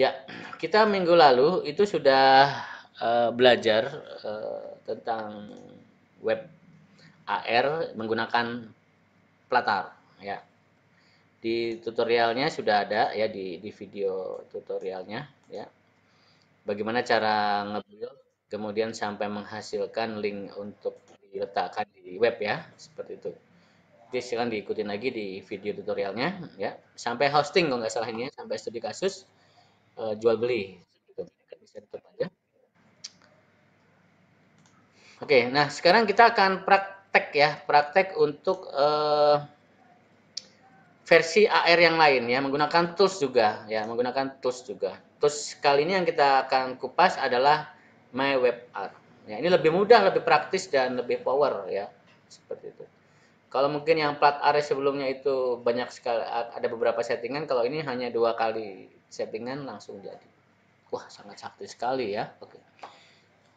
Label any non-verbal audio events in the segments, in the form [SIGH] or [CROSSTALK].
Ya, kita minggu lalu itu sudah uh, belajar uh, tentang web AR menggunakan Flutter ya. Di tutorialnya sudah ada ya di, di video tutorialnya ya. Bagaimana cara nge-build kemudian sampai menghasilkan link untuk diletakkan di web ya, seperti itu. Jadi silahkan diikutin lagi di video tutorialnya ya. Sampai hosting kalau nggak salah ini ya, sampai studi kasus uh, jual beli gitu. bisa ditutup aja. Oke nah sekarang kita akan praktek ya praktek untuk uh, versi AR yang lain ya menggunakan tools juga ya menggunakan tools juga. Tools kali ini yang kita akan kupas adalah My Web Art. Ya ini lebih mudah lebih praktis dan lebih power ya seperti itu. Kalau mungkin yang plat area sebelumnya itu banyak sekali ada beberapa settingan kalau ini hanya dua kali settingan langsung jadi. Wah sangat sakti sekali ya. Oke.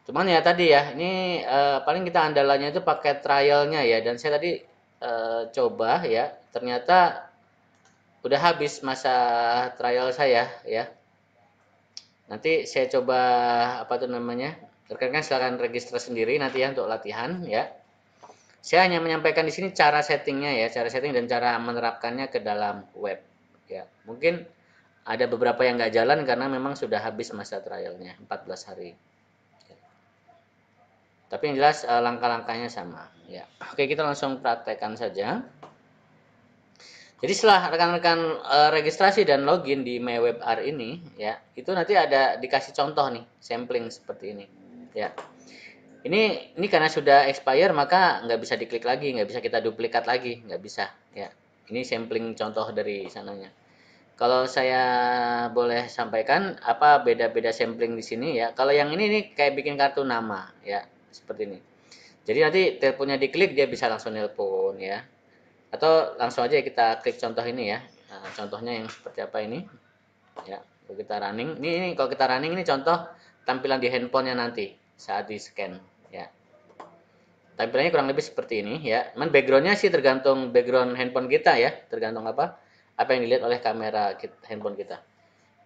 Cuman ya tadi ya ini uh, paling kita andalannya itu pakai trialnya ya. Dan saya tadi uh, coba ya ternyata udah habis masa trial saya ya. Nanti saya coba apa tuh namanya rekan-rekan silahkan register sendiri nanti ya untuk latihan ya. Saya hanya menyampaikan di sini cara settingnya ya cara setting dan cara menerapkannya ke dalam web ya. Mungkin ada beberapa yang nggak jalan karena memang sudah habis masa trialnya 14 hari. Tapi yang jelas eh, langkah-langkahnya sama. Ya, oke kita langsung praktekkan saja. Jadi setelah rekan-rekan uh, registrasi dan login di MyWebR ini, ya itu nanti ada dikasih contoh nih sampling seperti ini. Ya, ini ini karena sudah expire maka nggak bisa diklik lagi, nggak bisa kita duplikat lagi, nggak bisa. Ya, ini sampling contoh dari sananya. Kalau saya boleh sampaikan apa beda-beda sampling di sini ya. Kalau yang ini nih kayak bikin kartu nama ya, seperti ini. Jadi nanti teleponnya diklik dia bisa langsung nelpon ya. Atau langsung aja kita klik contoh ini ya. Nah, contohnya yang seperti apa ini? Ya, kalau kita running. Ini, ini kalau kita running ini contoh tampilan di handphonenya nanti saat di scan ya. Tampilannya kurang lebih seperti ini ya. Man backgroundnya sih tergantung background handphone kita ya, tergantung apa apa yang dilihat oleh kamera kita, handphone kita.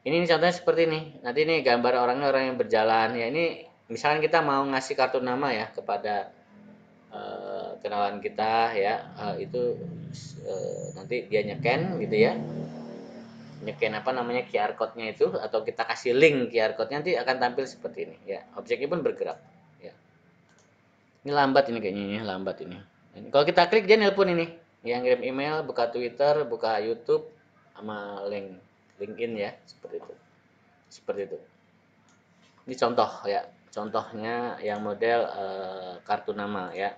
Ini, ini contohnya seperti ini. Nanti ini gambar orangnya orang yang berjalan. Ya ini misalkan kita mau ngasih kartu nama ya kepada uh, kenalan kita ya. Uh, itu uh, nanti dia nyeken gitu ya. Nyeken apa namanya QR code-nya itu atau kita kasih link QR code-nya nanti akan tampil seperti ini. Ya objeknya pun bergerak. Ya. Ini lambat ini kayaknya ini lambat ini kalau kita klik dia nelpon ini yang kirim email buka Twitter buka YouTube sama link LinkedIn ya seperti itu. Seperti itu. Ini contoh ya contohnya yang model uh, kartu nama ya.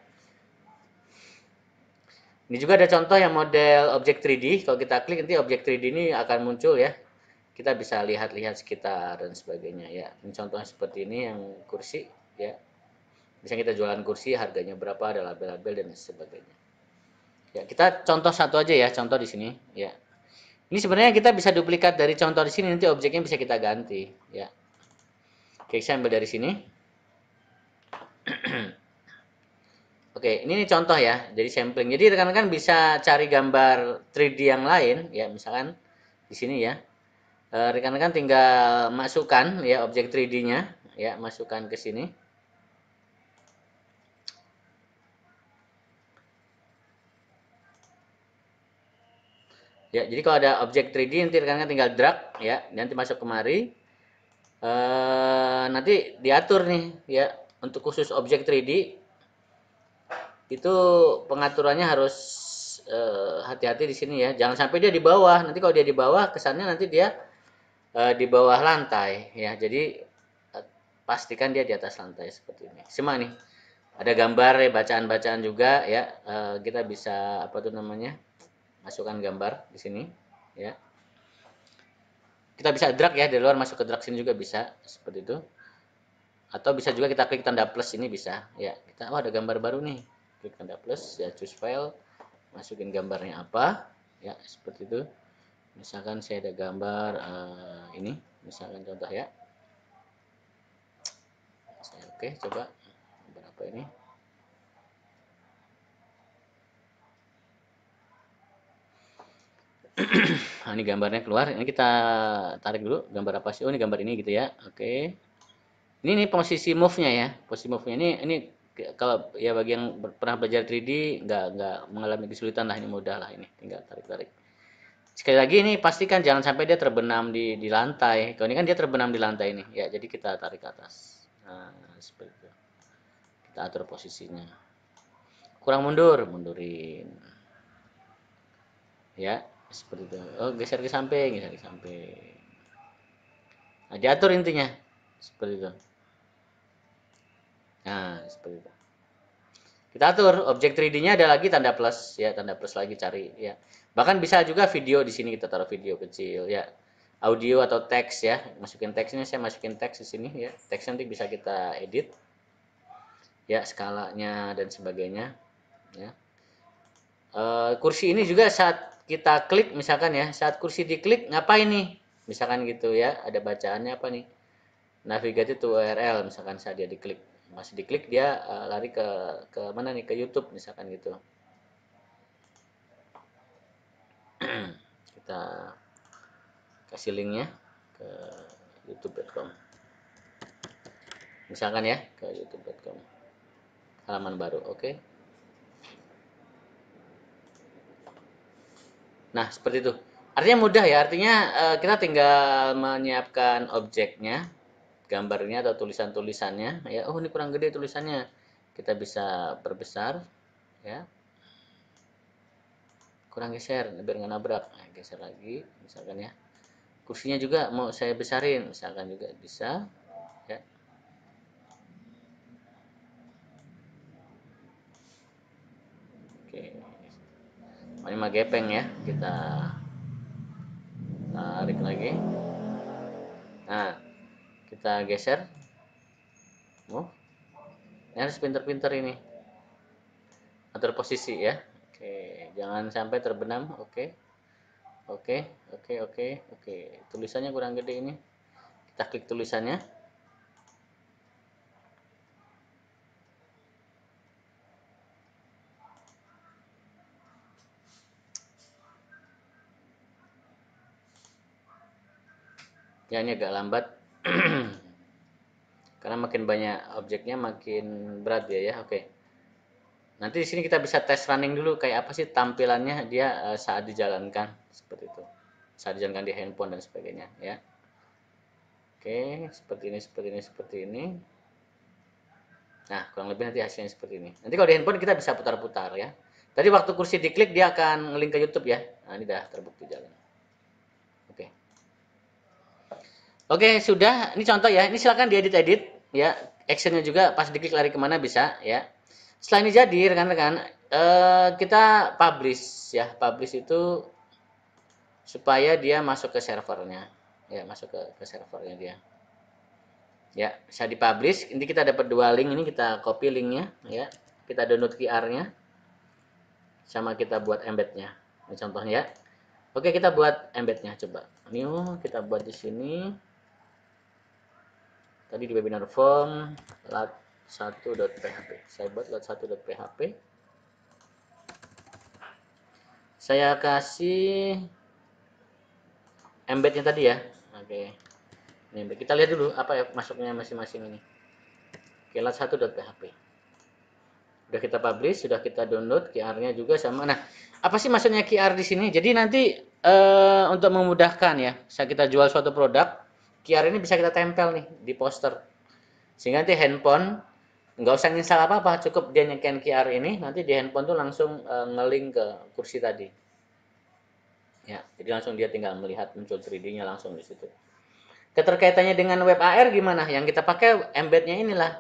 Ini juga ada contoh yang model objek 3D kalau kita klik nanti objek 3D ini akan muncul ya. Kita bisa lihat-lihat sekitar dan sebagainya ya. Ini contohnya seperti ini yang kursi ya. Bisa kita jualan kursi harganya berapa ada label-label dan sebagainya Ya, kita contoh satu aja ya, contoh di sini, ya. Ini sebenarnya kita bisa duplikat dari contoh di sini nanti objeknya bisa kita ganti, ya. Oke, saya ambil dari sini. [CLEARS THROAT] Oke, ini nih contoh ya, jadi sampling. Jadi rekan-rekan bisa cari gambar 3D yang lain, ya, misalkan di sini ya. Eh, rekan-rekan tinggal masukkan ya objek 3D-nya, ya, masukkan ke sini. Ya, jadi kalau ada objek 3D nanti rekan-rekan tinggal drag ya, nanti masuk kemari. E, nanti diatur nih ya untuk khusus objek 3D itu pengaturannya harus eh, hati-hati di sini ya. Jangan sampai dia di bawah. Nanti kalau dia di bawah kesannya nanti dia e, di bawah lantai ya. Jadi pastikan dia di atas lantai seperti ini. Simak nih. Ada gambar ya bacaan-bacaan juga ya. E, kita bisa apa tuh namanya? Masukkan gambar di sini ya. Kita bisa drag ya dari luar masuk ke drag sini juga bisa seperti itu. Atau bisa juga kita klik tanda plus ini bisa ya. Kita oh ada gambar baru nih. Klik tanda plus ya choose file. Masukin gambarnya apa ya seperti itu. Misalkan saya ada gambar uh, ini. Misalkan contoh ya. Oke okay, coba berapa ini Nah, [CLEARS THROAT] ini gambarnya keluar. Ini kita tarik dulu gambar apa sih? Oh, ini gambar ini gitu ya. Oke. Ini nih posisi move-nya ya. Posisi move-nya ini ini kalau ya bagi yang pernah belajar 3D nggak nggak mengalami kesulitan lah ini mudah lah ini. Tinggal tarik-tarik. Sekali lagi ini pastikan jangan sampai dia terbenam di di lantai. Kalau ini kan dia terbenam di lantai ini. Ya, jadi kita tarik ke atas. Nah, seperti itu. Kita atur posisinya. Kurang mundur, mundurin. Ya, seperti itu. Oh geser ke samping geser ke samping. Nah diatur intinya. Seperti itu. Nah seperti itu. Kita atur objek 3D nya ada lagi tanda plus ya tanda plus lagi cari ya. Bahkan bisa juga video di sini kita taruh video kecil ya. Audio atau teks ya. Masukin teksnya saya masukin teks di sini ya. Teks nanti bisa kita edit ya skalanya dan sebagainya ya. E, kursi ini juga saat kita klik misalkan ya saat kursi diklik ngapain nih? Misalkan gitu ya ada bacaannya apa nih? Navigasi to URL misalkan saat dia diklik. Masih diklik dia uh, lari ke ke mana nih? Ke YouTube misalkan gitu. [CLEARS THROAT] Kita kasih linknya ke youtube.com misalkan ya ke youtube.com halaman baru oke. okay. Nah, seperti itu. Artinya mudah ya, artinya uh, kita tinggal menyiapkan objeknya, gambarnya atau tulisan-tulisannya. Ya, oh ini kurang gede tulisannya. Kita bisa perbesar, ya. Kurang geser, biar nggak nabrak. Nah, geser lagi, misalkan ya. Kursinya juga mau saya besarin, misalkan juga bisa. Ya. Oke ini mah gepeng ya kita tarik lagi. Nah kita geser. Oh ini harus pinter-pinter ini. Atur posisi ya. Oke jangan sampai terbenam. Oke oke oke oke oke. Tulisannya kurang gede ini. Kita klik tulisannya ya ini agak lambat. [CLEARS THROAT] Karena makin banyak objeknya makin berat ya ya oke. Nanti di sini kita bisa tes running dulu kayak apa sih tampilannya dia uh, saat dijalankan seperti itu. Saat dijalankan di handphone dan sebagainya ya. Oke seperti ini seperti ini seperti ini. Nah kurang lebih nanti hasilnya seperti ini. Nanti kalau di handphone kita bisa putar-putar ya. Tadi waktu kursi diklik dia akan ngelink ke YouTube ya. Nah ini dah terbukti jalan Oke, sudah. Ini contoh ya. Ini silakan diedit-edit ya. Actionnya juga pas diklik lari ke mana bisa ya. Setelah ini jadi rekan-rekan, eh, kita publish ya. Publish itu supaya dia masuk ke servernya. Ya, masuk ke, ke servernya dia. Ya, bisa dipublish. Ini kita dapat dua link. Ini kita copy linknya ya. Kita download QR-nya. Sama kita buat embednya. Ini contohnya ya. Oke, kita buat embednya coba. New kita buat di sini tadi di webinar form lat 1.php saya buat lat 1.php saya kasih embednya tadi ya. Oke. Ini kita lihat dulu apa ya masuknya masing-masing ini. Oke lat 1.php sudah kita publish sudah kita download QR-nya juga sama. Nah apa sih maksudnya QR di sini? Jadi nanti uh, untuk memudahkan ya saya kita jual suatu produk QR ini bisa kita tempel nih di poster. Sehingga nanti handphone nggak usah install apa-apa, cukup dia nyekan QR ini, nanti di handphone tuh langsung e, ngelink ke kursi tadi. Ya, jadi langsung dia tinggal melihat muncul 3D-nya langsung di situ. Keterkaitannya dengan web AR gimana? Yang kita pakai embednya inilah.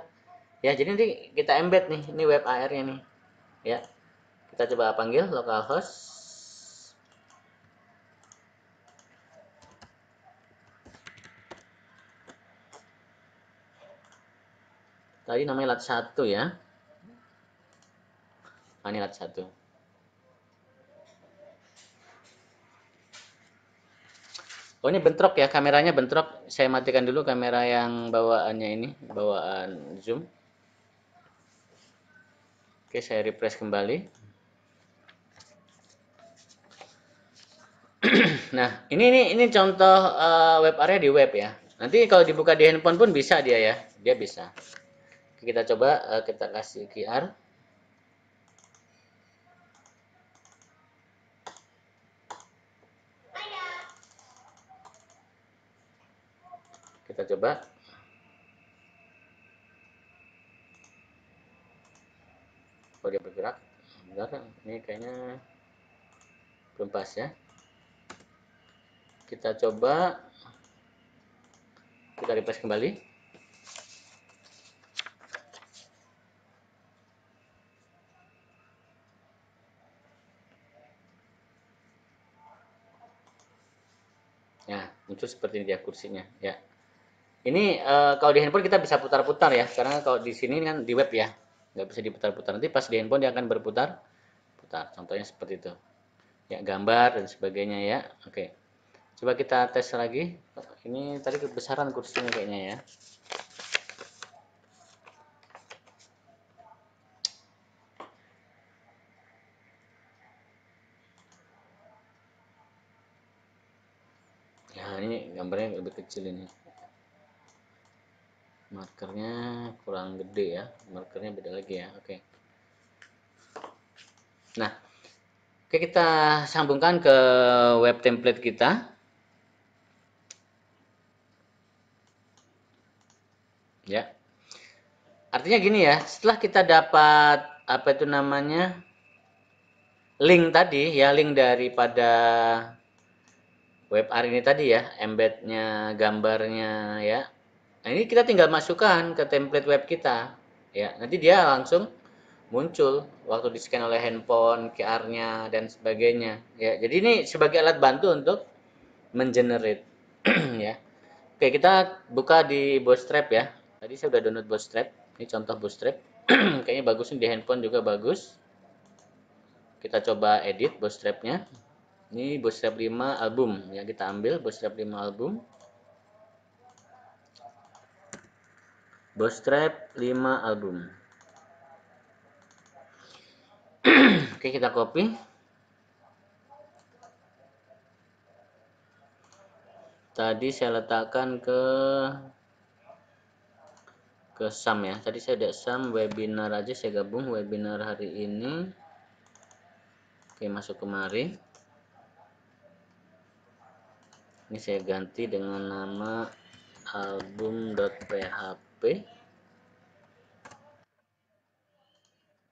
Ya, jadi nanti kita embed nih, ini web AR-nya nih. Ya. Kita coba panggil localhost Tadi namanya lat 1 ya. Nah, ini lat 1. Oh ini bentrok ya, kameranya bentrok. Saya matikan dulu kamera yang bawaannya ini, bawaan zoom. Oke, saya refresh kembali. [CLEARS THROAT] nah, ini ini ini contoh uh, web area di web ya. Nanti kalau dibuka di handphone pun bisa dia ya. Dia bisa. Kita coba uh, kita kasih QR. Kita coba. Oh dia bergerak. Bentar, ini kayaknya belum pas ya. Kita coba kita refresh kembali ya muncul seperti dia kursinya ya. Ini e, kalau di handphone kita bisa putar-putar ya karena kalau di sini kan di web ya nggak bisa diputar-putar. Nanti pas di handphone dia akan berputar putar. Contohnya seperti itu. Ya gambar dan sebagainya ya. Oke. Coba kita tes lagi. Ini tadi kebesaran kursinya kayaknya ya. Ya ini gambarnya lebih kecil ini. Markernya kurang gede ya. Markernya beda lagi ya. Oke. Nah, oke kita sambungkan ke web template kita. ya artinya gini ya setelah kita dapat apa itu namanya link tadi ya link daripada web art ini tadi ya embednya gambarnya ya nah ini kita tinggal masukkan ke template web kita ya nanti dia langsung muncul waktu di scan oleh handphone QR-nya dan sebagainya ya jadi ini sebagai alat bantu untuk mengenerate [CLEARS THROAT] ya oke kita buka di Bootstrap ya Tadi saya udah download Bootstrap. Ini contoh Bootstrap. [CLEARS THROAT] Kayaknya bagus nih di handphone juga bagus. Kita coba edit Bootstrapnya. Ini Bootstrap 5 album ya kita ambil Bootstrap 5 album. Bootstrap 5 album. [CLEARS THROAT] Oke, kita copy. Tadi saya letakkan ke ke SAM ya tadi saya ada SAM webinar aja saya gabung webinar hari ini oke masuk kemari ini saya ganti dengan nama album.php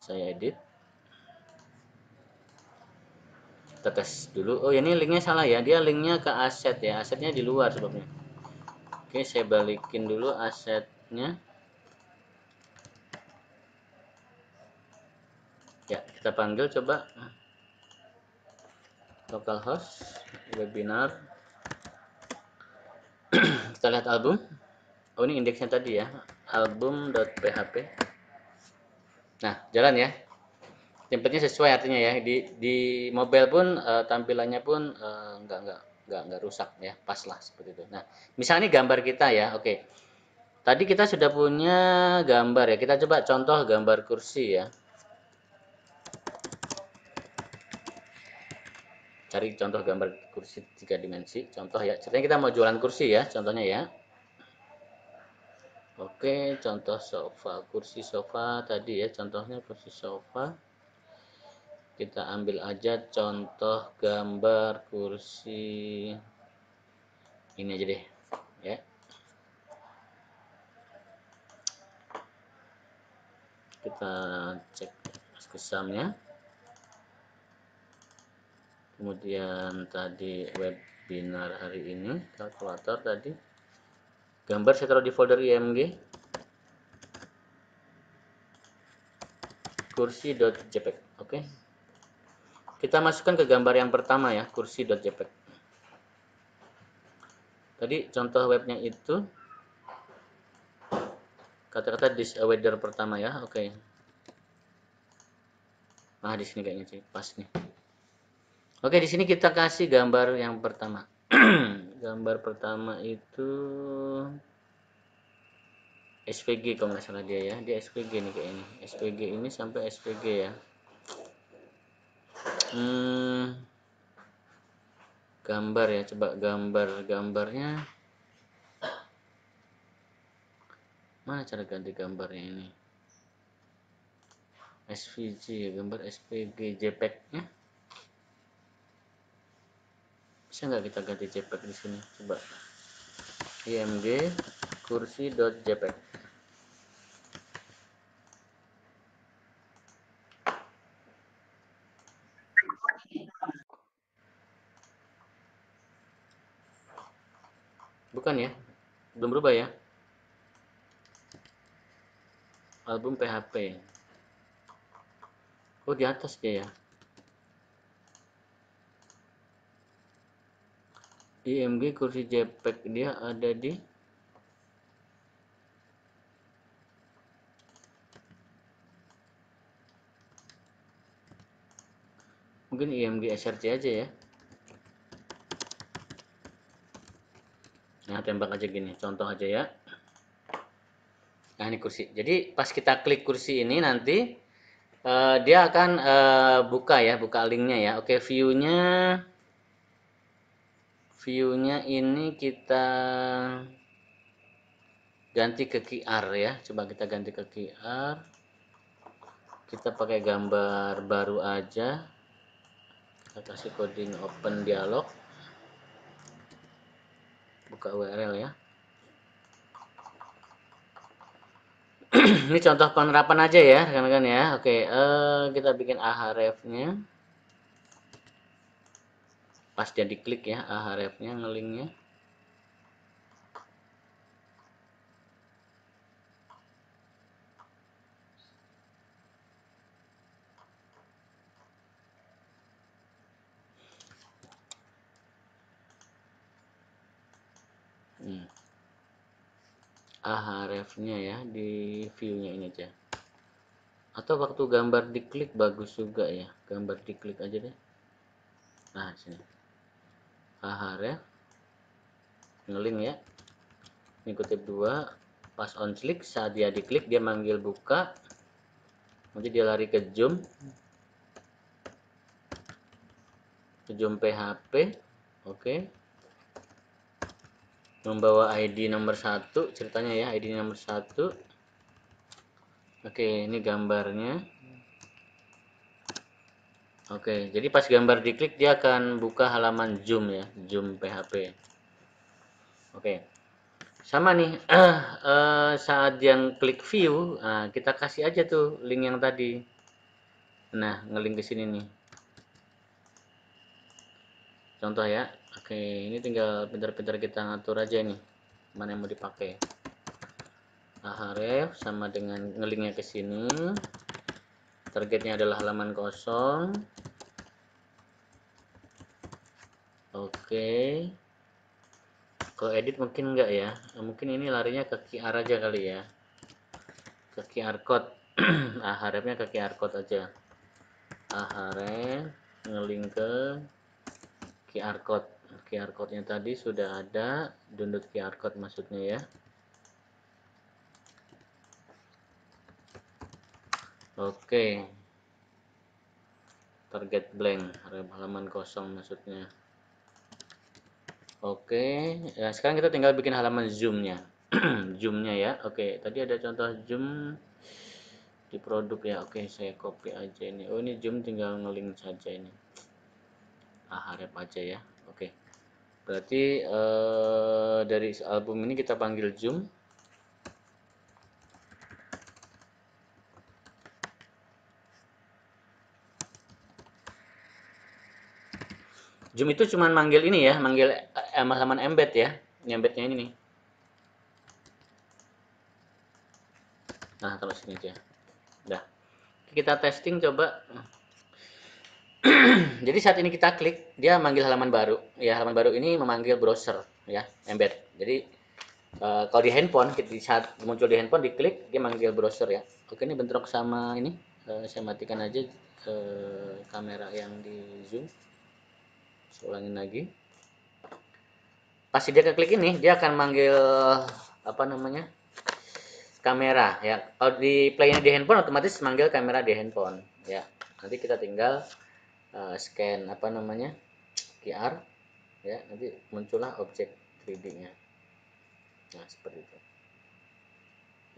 saya edit. Kita tes dulu. Oh ini linknya salah ya. Dia linknya ke aset ya. Asetnya di luar sebabnya. Oke saya balikin dulu asetnya. Ya kita panggil coba. Localhost webinar kita lihat album. Oh ini indeksnya tadi ya. Album.php nah jalan ya. Templatenya sesuai artinya ya. Di di mobile pun uh, tampilannya pun uh, enggak enggak enggak enggak rusak ya. Pas lah seperti itu. Nah misalnya gambar kita ya. Oke. Okay. tadi kita sudah punya gambar ya. Kita coba contoh gambar kursi ya cari contoh gambar kursi tiga dimensi. Contoh ya ceritanya kita mau jualan kursi ya contohnya ya. Oke contoh sofa. Kursi sofa tadi ya contohnya kursi sofa. Kita ambil aja contoh gambar kursi ini aja deh ya. Kita cek kesamnya kemudian tadi webinar hari ini kalkulator tadi. Gambar saya taruh di folder img kursi.jpg oke? Kita masukkan ke gambar yang pertama ya kursi.jpg tadi contoh webnya itu kata-kata this weather pertama ya oke. Nah di sini kayaknya sih pas nih Oke, di sini kita kasih gambar yang pertama. [CLEARS THROAT] gambar pertama itu SVG kalau nggak salah dia ya. Dia SVG nih kayak ini. SVG ini sampai SVG ya. Hmm, gambar ya coba gambar gambarnya mana cara ganti gambarnya ini SVG gambar SVG JPEG nya bisa nggak kita ganti JPEG di sini? Coba. Img kursi.jpeg bukan ya? Belum berubah ya? Album PHP oh di atas dia ya IMG kursi JPEG dia ada di mungkin IMG SRC aja ya. Nah tembak aja gini contoh aja ya. Nah ini kursi. Jadi pas kita klik kursi ini nanti uh, dia akan uh, buka ya buka linknya ya. Oke viewnya viewnya ini kita ganti ke QR ya. Coba kita ganti ke QR kita pakai gambar baru aja. Kita kasih coding open dialog. Buka URL ya. [CLEARS THROAT] Ini contoh penerapan aja ya rekan-rekan ya. Oke uh, kita bikin ahref-nya pas dia diklik ya ahref-nya ngelinknya. Hmm. ahrefnya ya di viewnya ini aja. Atau waktu gambar diklik bagus juga ya. Gambar diklik aja deh. Nah sini ahref ngeling ya. Ini kutip dua pas on click saat dia diklik dia manggil buka. Nanti dia lari ke zoom. Ke zoom PHP oke. Okay membawa ID nomor satu ceritanya ya ID nomor satu. Oke ini gambarnya oke jadi pas gambar diklik dia akan buka halaman zoom ya zoom PHP oke. Sama nih uh, [CLEARS THROAT] saat yang klik view nah, kita kasih aja tuh link yang tadi. Nah ngelink ke sini nih. Contoh ya oke ini tinggal pintar-pintar kita ngatur aja nih mana yang mau dipakai. Ahref sama dengan ngelingnya ke sini targetnya adalah halaman kosong. Oke. Kalau edit mungkin enggak ya. Mungkin ini larinya ke QR aja kali ya. Ke QR code. [CLEARS THROAT] Ahrefnya ke QR code aja. Ahref ngeling ke QR code. QR code-nya tadi sudah ada. Download QR code maksudnya ya Oke. Target blank halaman kosong maksudnya. Oke ya sekarang kita tinggal bikin halaman zoomnya. [CLEARS THROAT] Zoomnya ya Oke. Tadi ada contoh zoom di produk ya Oke saya copy aja ini. Oh ini zoom tinggal ngelink saja ini. Ah harap aja ya Oke. Berarti uh, dari album ini kita panggil zoom zoom itu cuma manggil ini ya manggil eh, halaman embed ya embednya ini nih. Nah terus sini aja udah. Kita testing coba. [CLEARS THROAT] Jadi saat ini kita klik dia manggil halaman baru. Ya halaman baru ini memanggil browser ya embed. Jadi uh, kalau di handphone kita saat muncul di handphone diklik dia manggil browser ya. Oke ini bentrok sama ini. Uh, saya matikan aja uh, kamera yang di zoom ulangin lagi. Pasti dia klik ini dia akan manggil apa namanya kamera ya. Kalau di playnya di handphone otomatis manggil kamera di handphone ya. Nanti kita tinggal uh, scan apa namanya QR ya. Nanti muncullah objek 3D-nya nah seperti itu.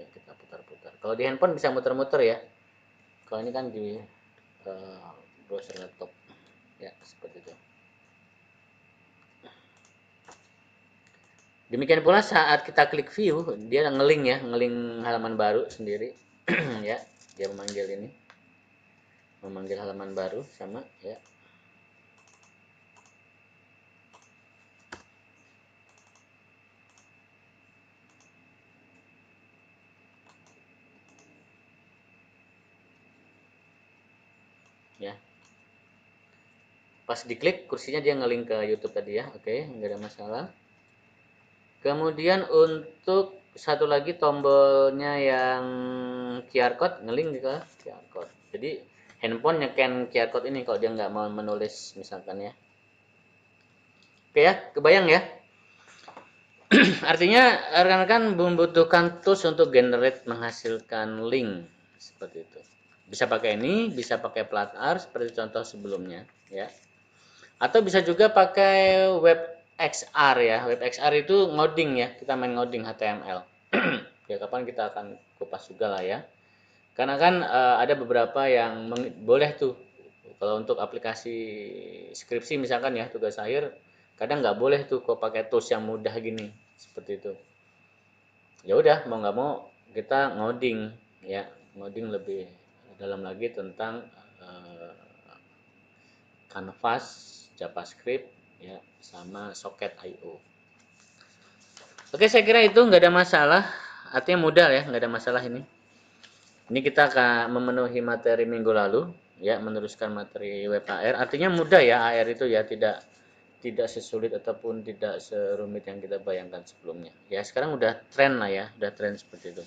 Ya kita putar-putar. Kalau di handphone bisa muter-muter ya. Kalau ini kan di uh, browser laptop ya seperti itu demikian pula saat kita klik view dia ngeling ya ngeling halaman baru sendiri. [CLEARS THROAT] Ya dia memanggil ini. Memanggil halaman baru sama ya. Ya. Pas diklik kursinya dia ngeling ke YouTube tadi ya. Oke nggak ada masalah kemudian untuk satu lagi tombolnya yang QR code ngeling ke QR code. Jadi handphone nyeken QR code ini kalau dia nggak mau menulis misalkan ya. Oke ya kebayang ya? [CLEARS THROAT] Artinya rekan-rekan membutuhkan tools untuk generate menghasilkan link. Seperti itu. Bisa pakai ini, bisa pakai plat R seperti contoh sebelumnya, ya. Atau bisa juga pakai web XR ya. Web XR itu ngoding ya. Kita main ngoding HTML. [CLEARS THROAT] ya kapan kita akan kupas juga lah ya. Karena kan e, ada beberapa yang boleh tuh kalau untuk aplikasi skripsi misalkan ya tugas akhir kadang nggak boleh tuh kok pakai tools yang mudah gini seperti itu ya udah mau nggak mau kita ngoding ya ngoding lebih dalam lagi tentang uh, canvas javascript ya sama socket IO oke saya kira itu nggak ada masalah. Artinya mudah ya nggak ada masalah ini. Ini kita akan memenuhi materi minggu lalu ya meneruskan materi WPR artinya mudah ya AR itu ya tidak tidak sesulit ataupun tidak serumit yang kita bayangkan sebelumnya. Ya sekarang udah tren lah ya udah tren seperti itu